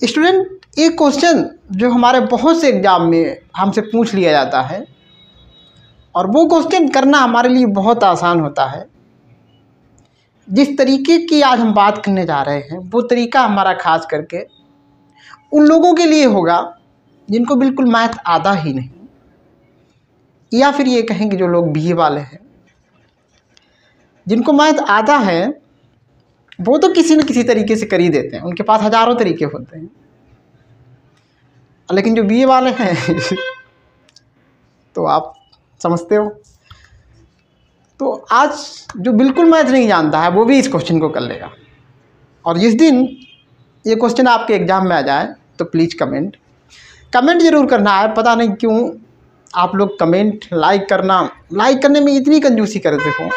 Student, एक question जो हमारे बहुत से एग्ज़ाम में हमसे पूछ लिया जाता है और वो क्वेश्चन करना हमारे लिए बहुत आसान होता है। जिस तरीके की आज हम बात करने जा रहे हैं, वो तरीका हमारा खास करके उन लोगों के लिए होगा जिनको बिल्कुल मैथ आता ही नहीं या फिर ये कहेंगे जो लोग बी वाले हैं, जिनको मैथ आता है वो तो किसी न किसी तरीके से कर ही देते हैं। उनके पास हज़ारों तरीके होते हैं। लेकिन जो बी वाले हैं तो आप समझते हो? तो आज जो बिल्कुल मैथ नहीं जानता है, वो भी इस क्वेश्चन को कर लेगा। और जिस दिन ये क्वेश्चन आपके एग्ज़ाम में आ जाए तो प्लीज़ कमेंट कमेंट ज़रूर करना है, पता नहीं क्यों आप लोग कमेंट लाइक करना लाइक करने में इतनी कंजूसी करते हो।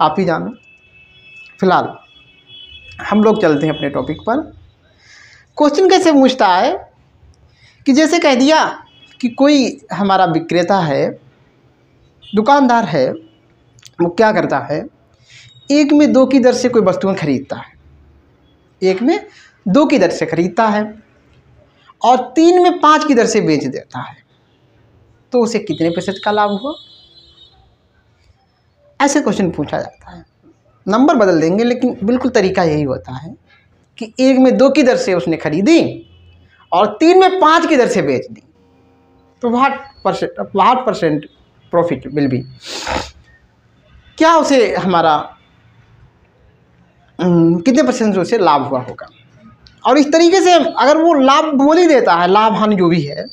आप ही जानो। फ़िलहाल, हम लोग चलते हैं अपने टॉपिक पर। क्वेश्चन कैसे पूछता है? कि जैसे कह दिया कि कोई हमारा विक्रेता है, दुकानदार है, वो क्या करता है? एक में दो की दर से कोई वस्तुएँ खरीदता है। एक में दो की दर से खरीदता है और तीन में पाँच की दर से बेच देता है। तो उसे कितने प्रतिशत का लाभ हुआ? ऐसे क्वेश्चन पूछा जाता है। नंबर बदल देंगे, लेकिन बिल्कुल तरीका यही होता है कि एक में दो की दर से उसने खरीदी और तीन में पाँच की दर से बेच दी। तो what percent what percent profit will be क्या उसे हमारा कितने परसेंट उसे लाभ हुआ होगा? और इस तरीके से अगर वो लाभ बोल ही देता है लाभ हानि जो भी है,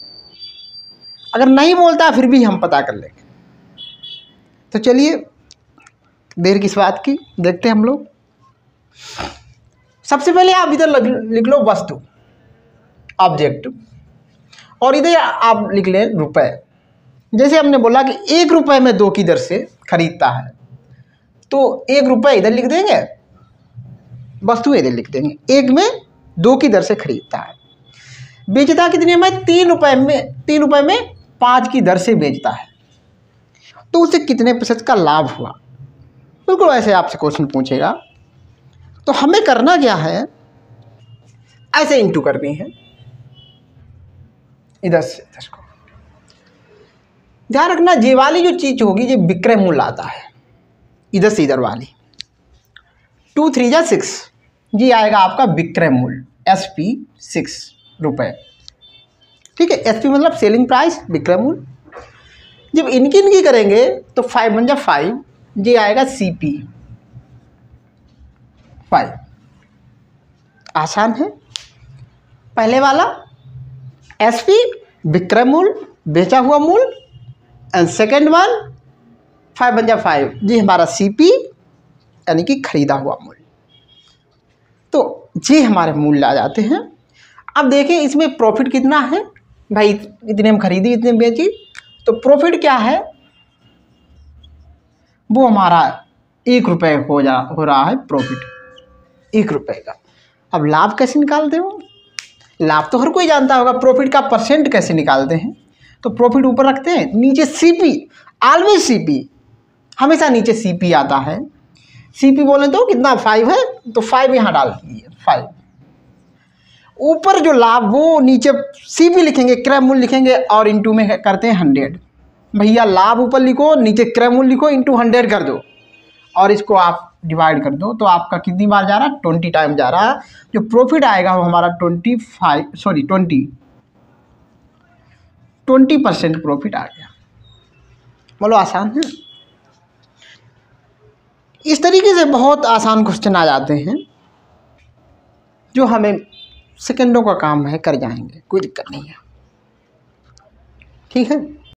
अगर नहीं बोलता फिर भी हम पता कर लेंगे। तो चलिए देर किस बात की? देखते हैं हम लोग। सबसे पहले आप इधर लिख लो वस्तु ऑब्जेक्ट और इधर आप लिख लें रुपए। जैसे हमने बोला कि एक रुपए में दो की दर से खरीदता है तो एक रुपए इधर लिख देंगे, वस्तु इधर लिख देंगे। एक में दो की दर से खरीदता है। बेचता कितने में? तीन रुपए में, तीन रुपए में पाँच की दर से बेचता है। तो उसे कितने प्रतिशत का लाभ हुआ? बिल्कुल ऐसे आपसे क्वेश्चन पूछेगा। तो हमें करना क्या है? ऐसे इंटू करनी है। इधर से, इधर को ध्यान रखना, ये वाली जो चीज़ होगी, ये विक्रय मूल्य आता है। इधर से, इधर वाली। टू, थ्री या सिक्स, ये आएगा आपका विक्रय मूल्य एस पी सिक्स रुपये ठीक है एस पी मतलब सेलिंग प्राइस, विक्रय मूल्य। जब इनकी इनकी करेंगे तो फाइव बन जा फाइव ये आएगा सी पी फाइव आसान है। पहले वाला एस पी विक्रय मूल्य बेचा हुआ मूल्य एंड सेकेंड वन फाइव बन जा फाइव ये हमारा सी पी यानी कि खरीदा हुआ मूल्य तो ये हमारे मूल्य आ जाते हैं। अब देखें इसमें प्रॉफिट कितना है? भाई, इतने में खरीदी, इतने बेची। तो प्रॉफिट क्या है? वो हमारा एक रुपये हो जा हो रहा है प्रॉफिट एक रुपये का। अब लाभ कैसे निकालते हो? लाभ तो हर कोई जानता होगा प्रॉफिट का परसेंट कैसे निकालते हैं? तो प्रॉफिट ऊपर रखते हैं नीचे C P always C P हमेशा नीचे सी पी आता है। सी पी बोले तो कितना फाइव है? तो फाइव यहाँ डाल दीजिए फाइव ऊपर जो लाभ वो नीचे सी पी लिखेंगे क्रय मूल्य लिखेंगे और इंटू में करते हैं हंड्रेड भैया लाभ ऊपर लिखो, नीचे क्रय मूल्य लिखो इंटू हंड्रेड कर दो। और इसको आप डिवाइड कर दो तो आपका कितनी बार जा रहा है? ट्वेंटी टाइम जा रहा है। जो प्रॉफिट आएगा वो हमारा twenty five sorry twenty twenty percent profit आ गया। बोलो, आसान है? इस तरीके से बहुत आसान क्वेश्चन आ जाते हैं, जो हमें सेकंडों का काम है, कर जाएँगे, कोई दिक्कत नहीं है। ठीक है?